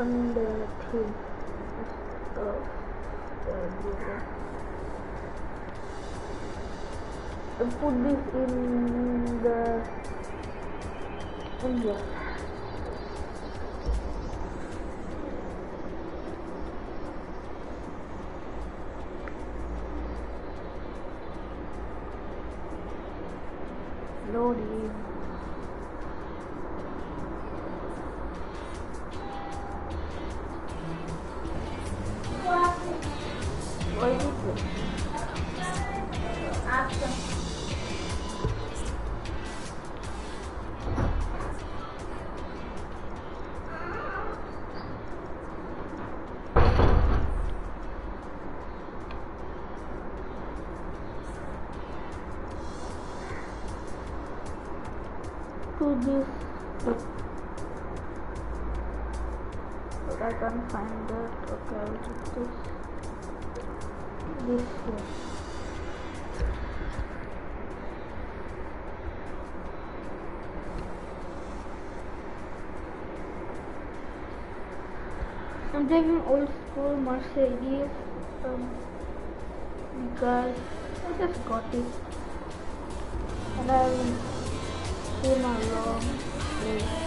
under thing of the user. I put this in the in here. Loading. This but but I can't find that. Okay, I'll just this this one. I'm driving old school Mercedes um, because I just got it and I'm ผู้น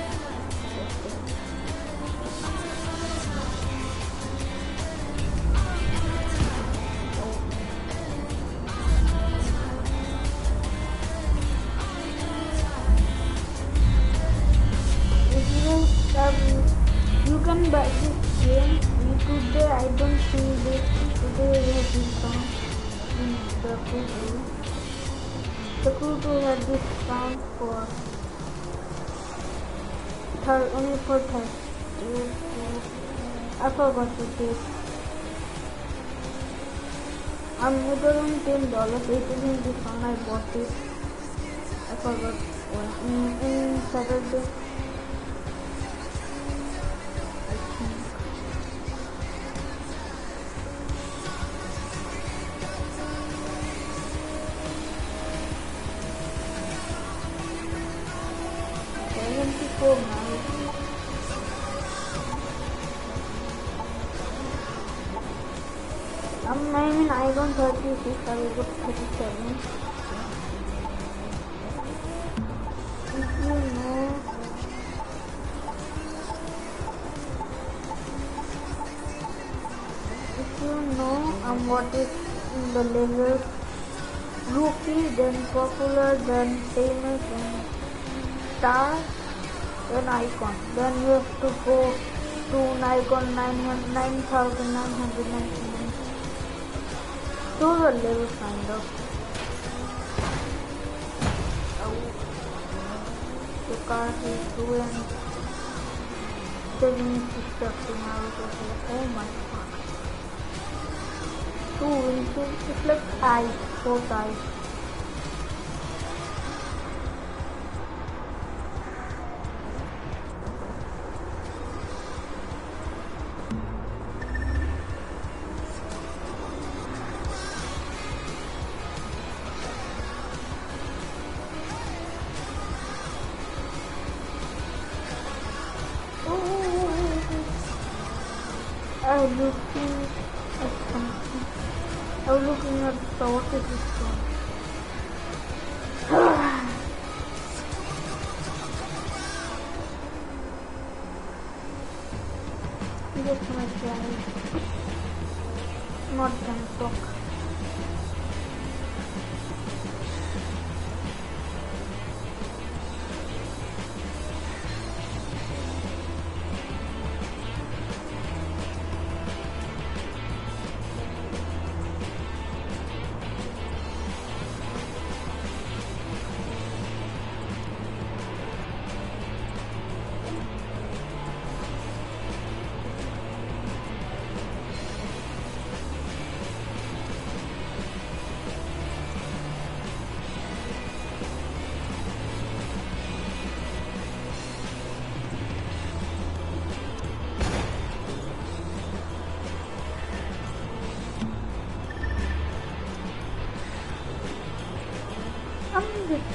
only for third I forgot the. Um, it was only ten dollars. It was in discount. I bought it. I forgot in, in Saturday. Don't 36, I will go 37. If you know, if you know um, what is in the level rookie, then popular, then famous, then star, then icon. Then you have to go to icon 9999. Levels kind of. The car is doing seven destructing out of. Oh my god. Two windshield, it's like eyes, both eyes.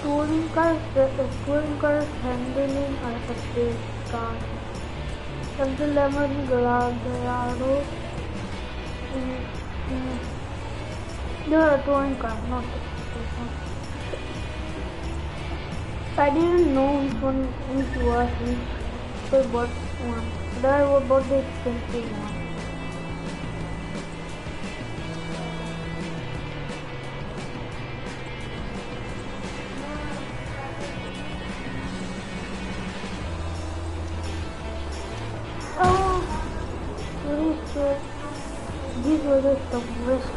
The touring car, the, the touring car is handling are a big car. of the lemon Gallardo. Mm, mm. There are towing car, not the one. I didn't know which one which was which I bought one. But I bought the expensive one. The best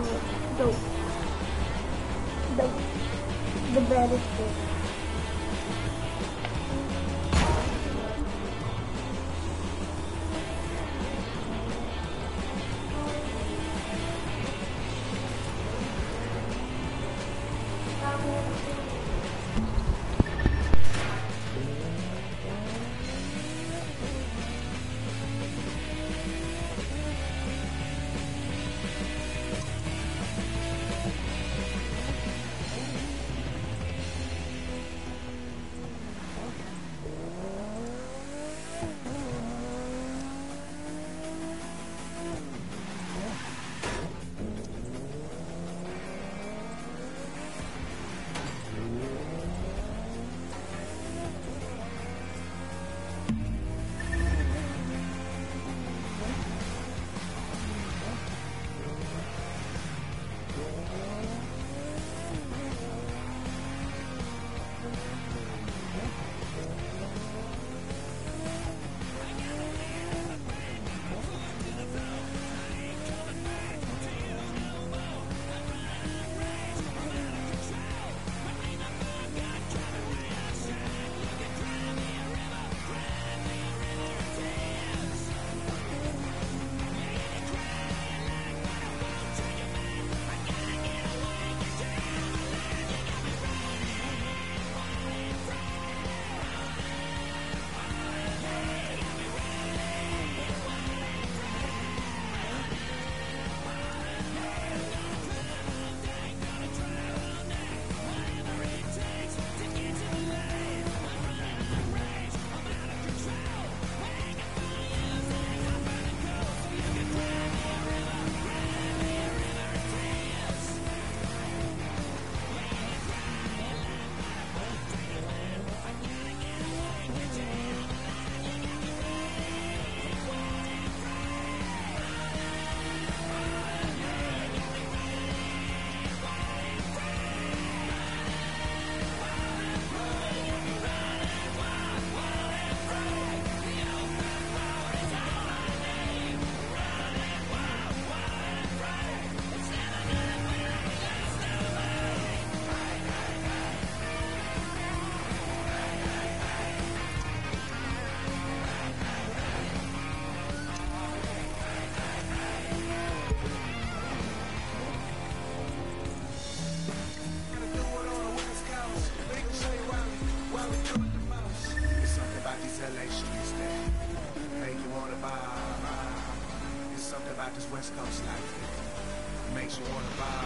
West Coast life makes you wanna buy.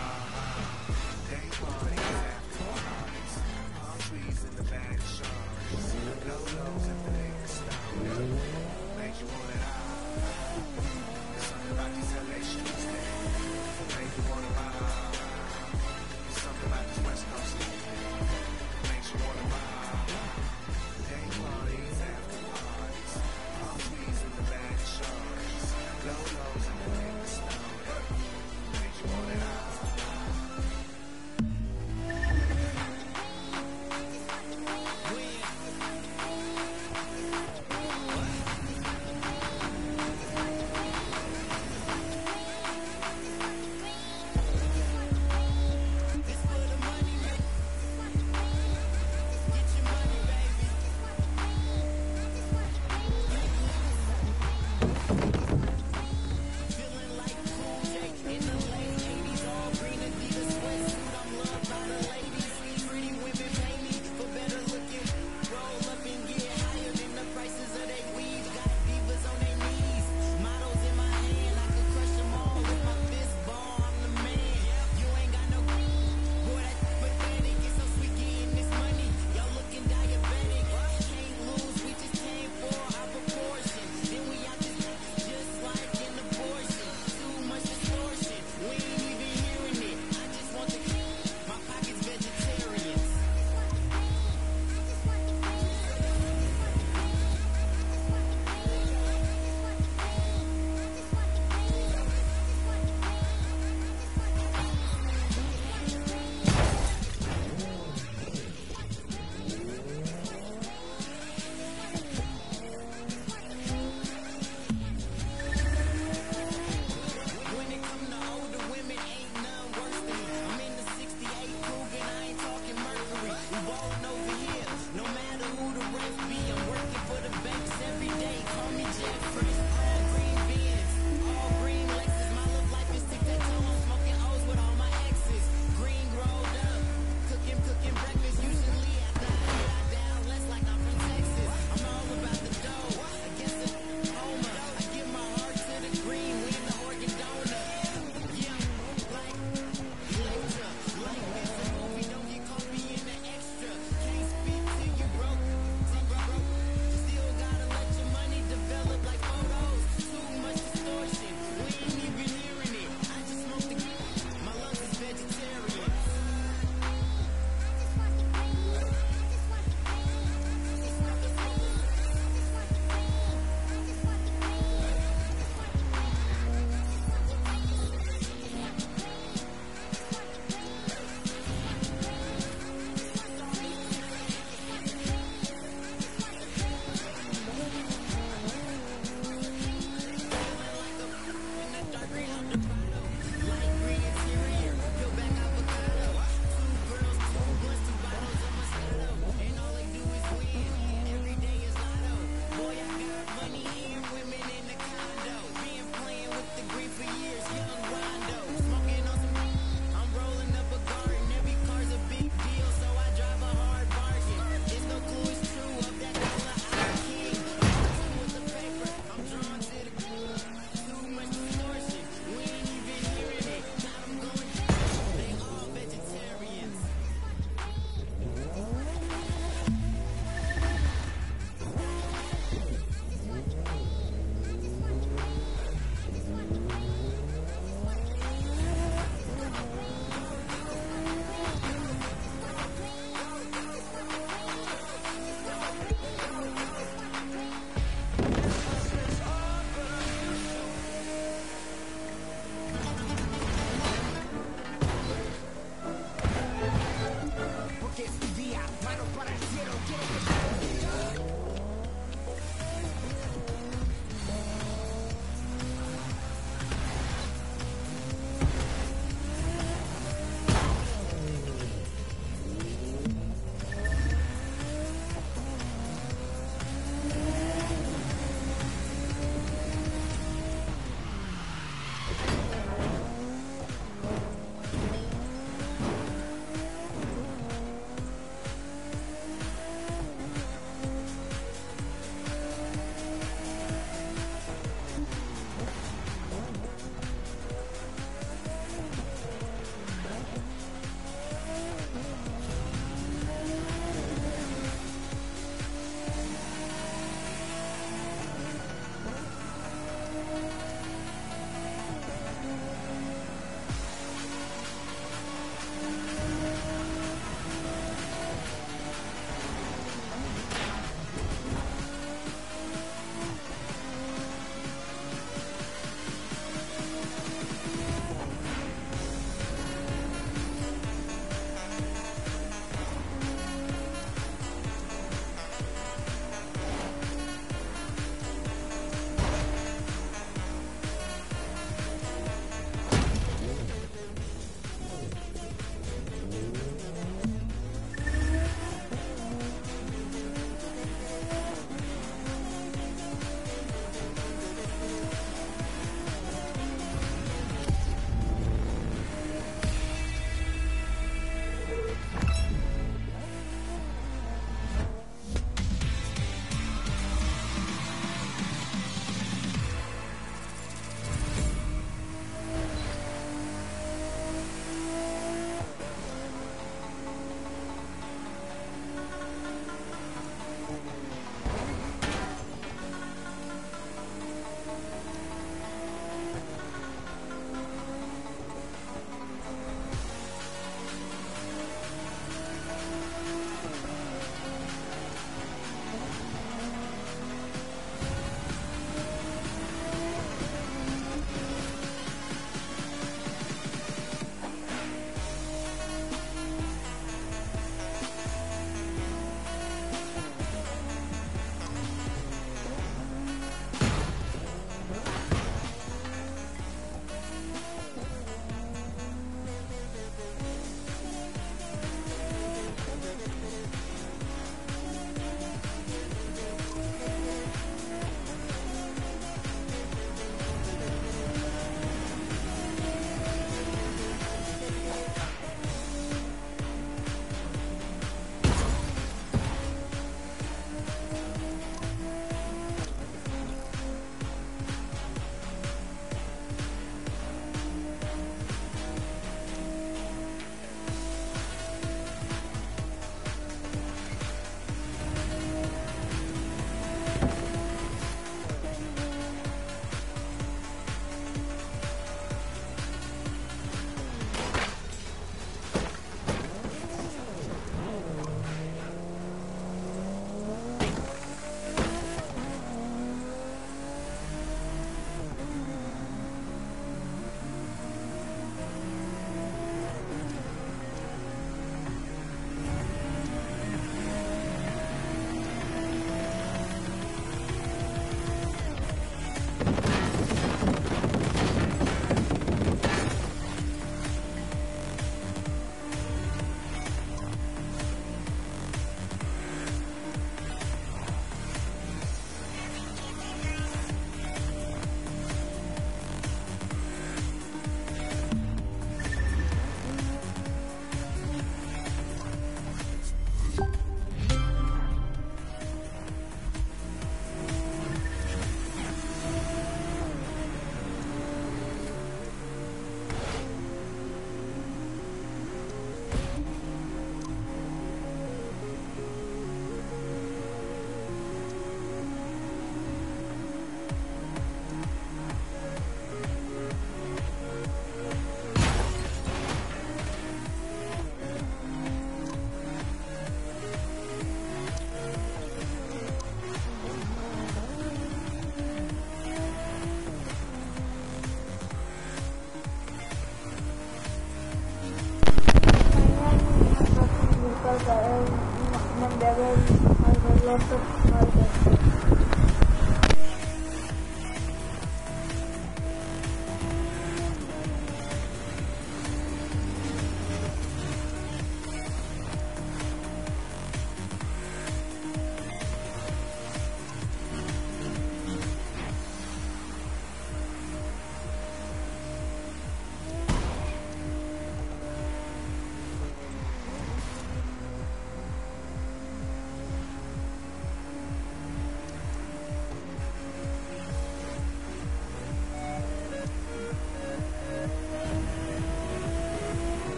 Day parties after parties, palm trees in the back shards, lolos and the stone. Make you wanna buy. It's something about these LA streets that make you wanna buy.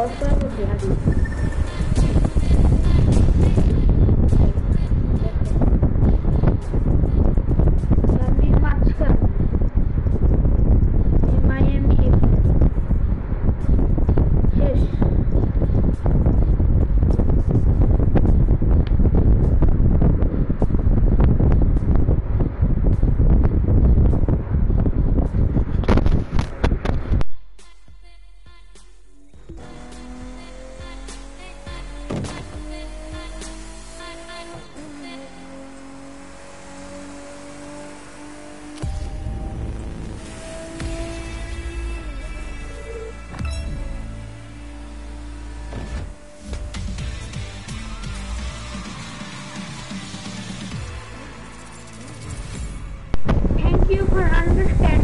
gosto é. You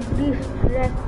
got distracted. I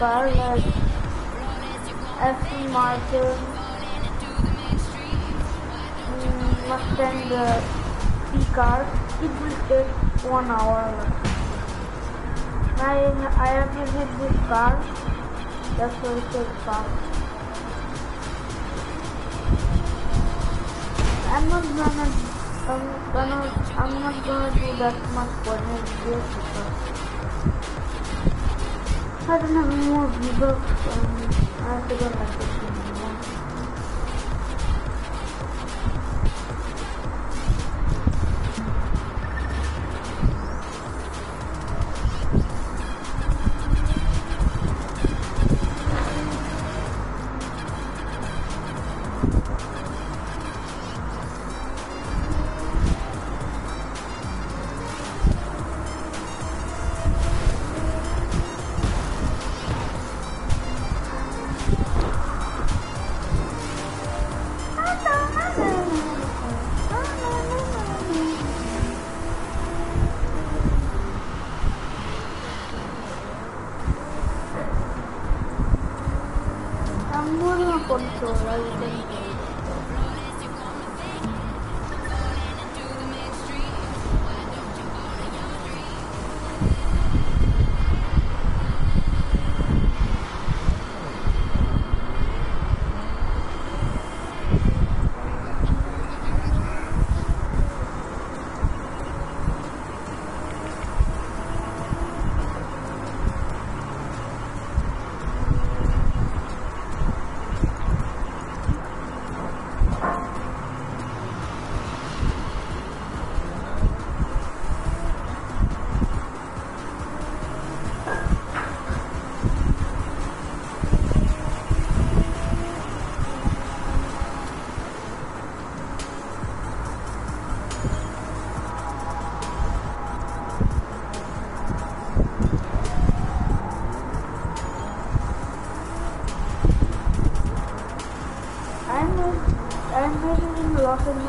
car like Aston Martin, mm, uh, C car, it will take one hour. I I have used this car, that's why it takes fast. I'm not gonna I'm gonna I'm not gonna do that much for year because I don't have more heading